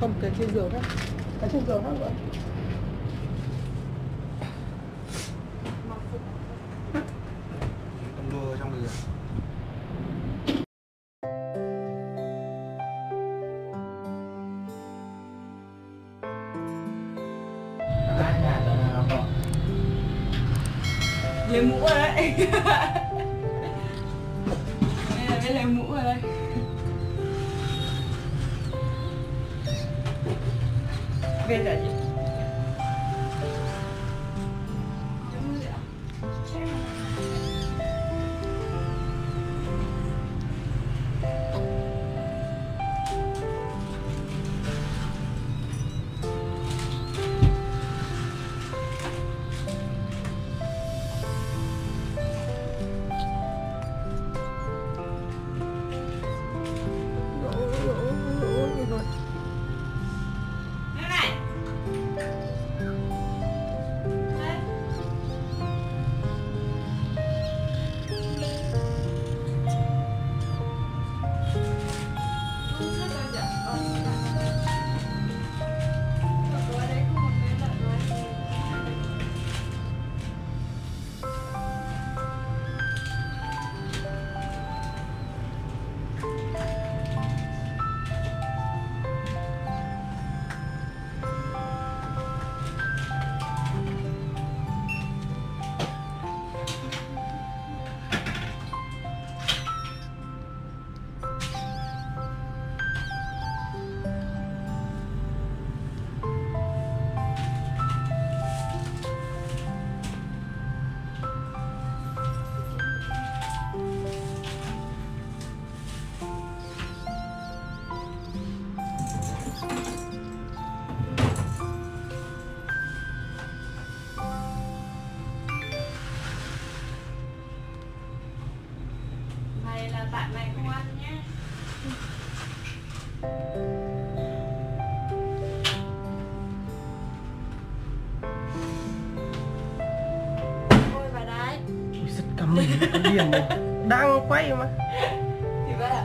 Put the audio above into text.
Không, cái trên giường khác. Cái trên giường khác người lấy mũ đấy đây. Là biết lấy mũ rồi đây 别着急 là tại mày không ăn nhé. Ôi bà đấy. Ui, giật cả mình điên này Đang quay mà Thì vậy ạ.